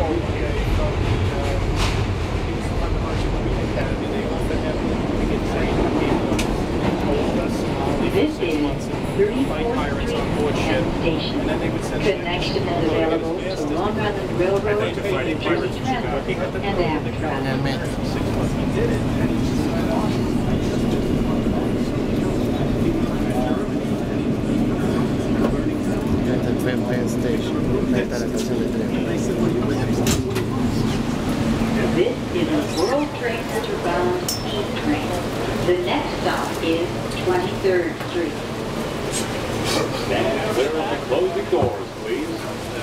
This is 34th Street Penn Station. Connection available to Long Island Railroad, New and Amtrak. Station. La estación. The next stop is 23rd Street. Stand clear of the closing doors, please.